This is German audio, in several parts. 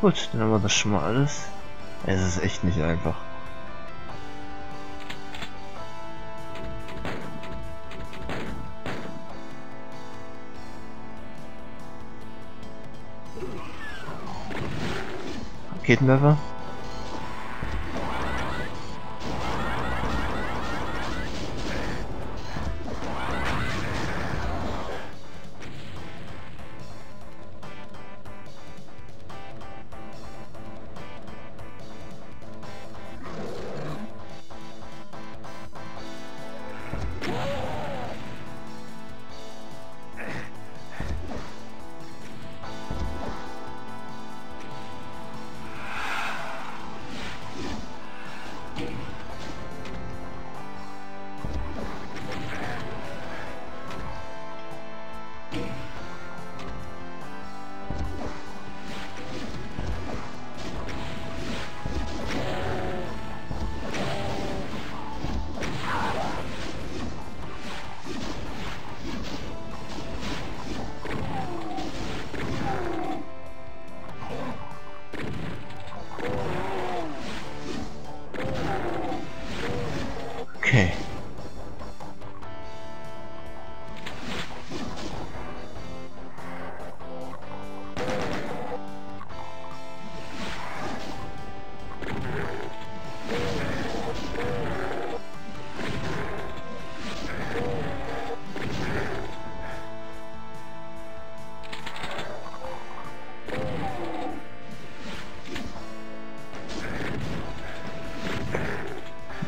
Gut, dann haben wir das schon mal alles. Es ist echt nicht einfach. Raketenwerfer?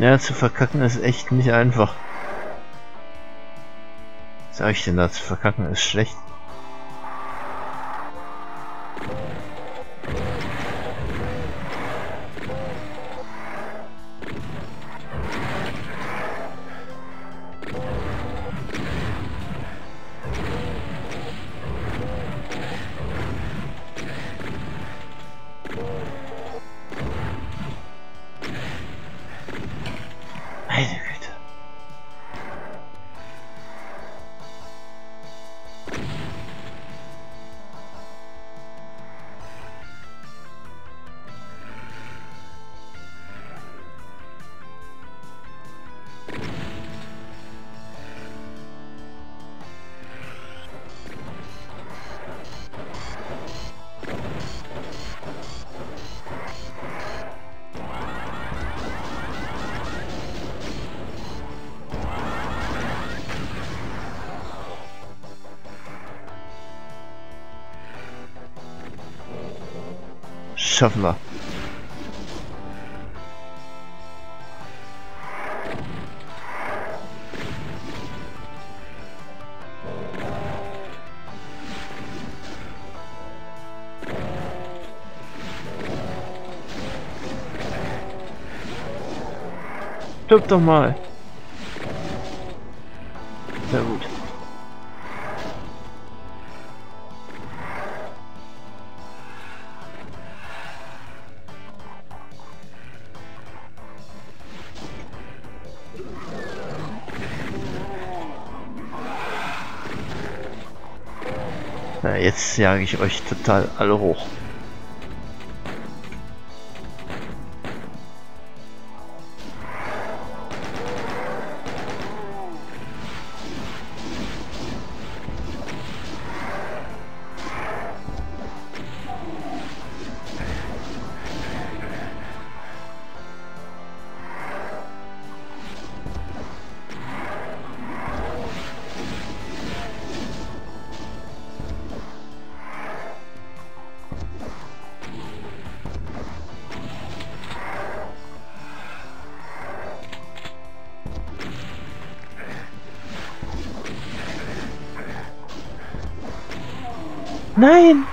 Ja, zu verkacken ist echt nicht einfach. Was sag ich denn da? Zu verkacken ist schlecht. Schaffen wir. Stirb doch mal. Jage ich euch total alle hoch. Nein!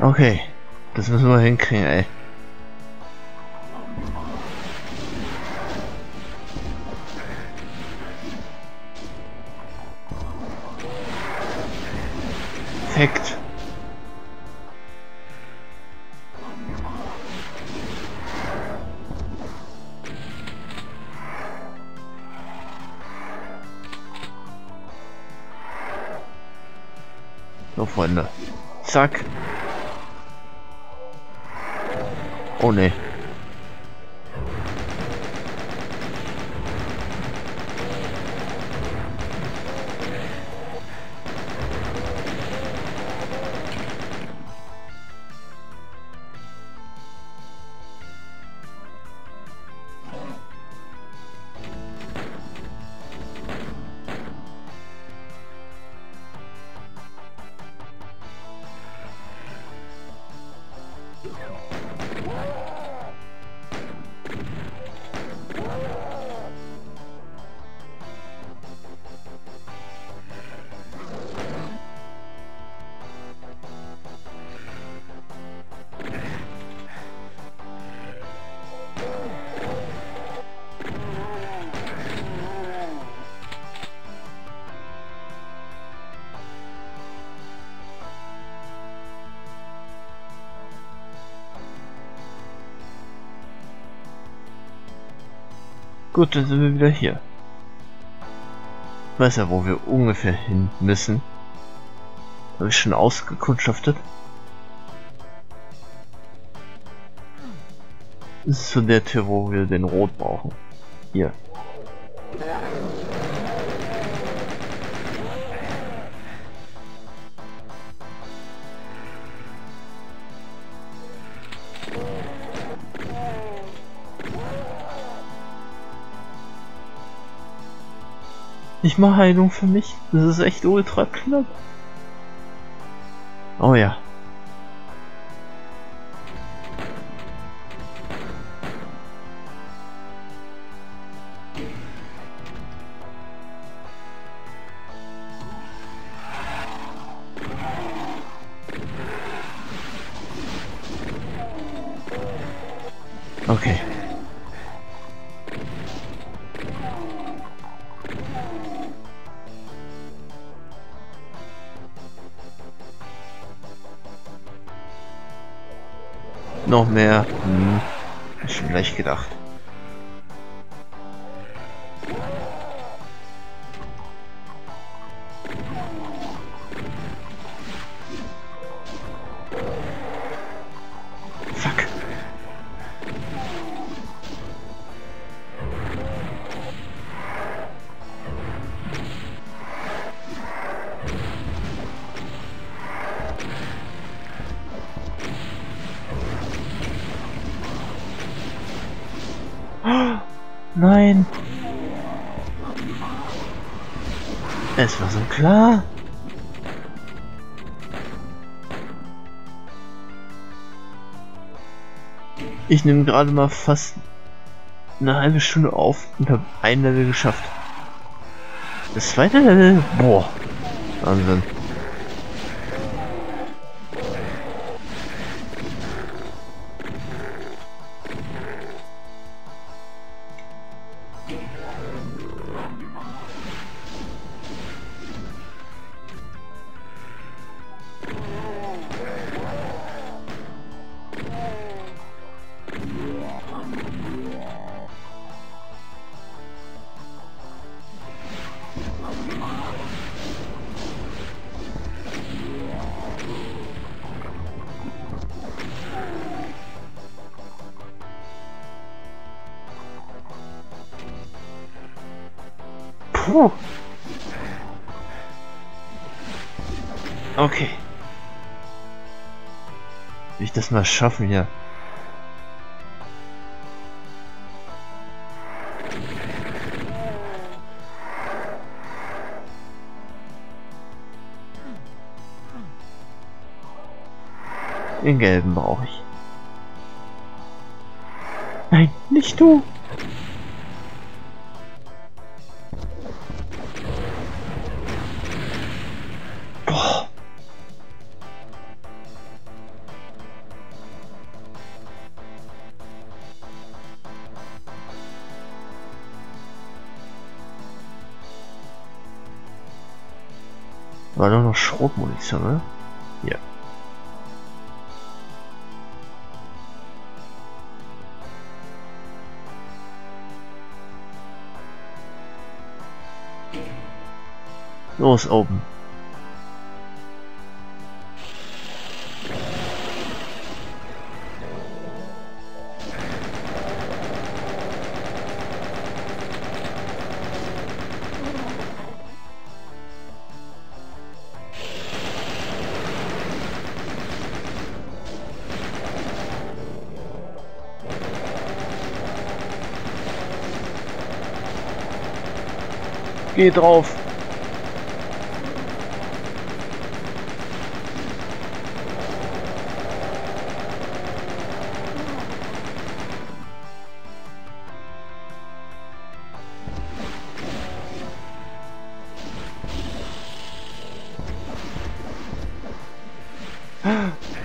Okay, das müssen wir hinkriegen, ey. Perfekt. So, Freunde. Zack. Oh ne. Gut, dann sind wir wieder hier. Ich weiß ja, wo wir ungefähr hin müssen. Habe ich schon ausgekundschaftet? Das ist so der Tür, wo wir den Rot brauchen. Hier. Nicht mal Heilung für mich. Das ist echt ultra knapp. Oh ja. Okay. Noch mehr. Hm. Hab ich schon gleich gedacht. Es war so klar. Ich nehme gerade mal fast eine halbe Stunde auf und habe ein Level geschafft. Das zweite Level, boah, Wahnsinn. Puh. Okay. Will ich das mal schaffen hier? Den gelben brauche ich. Nein, nicht du. War doch noch Schrotmunition, ne? Ja. Los, oben. Geh drauf.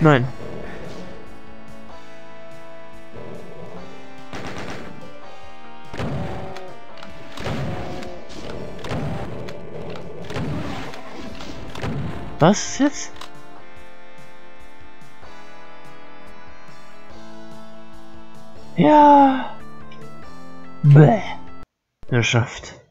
Nein. Was jetzt? Ja. Bäh. Geschafft.